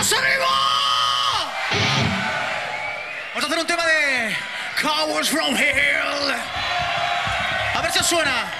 ¡Vamos! Vamos a hacer un tema de Cowboys from Hell. A ver si os suena.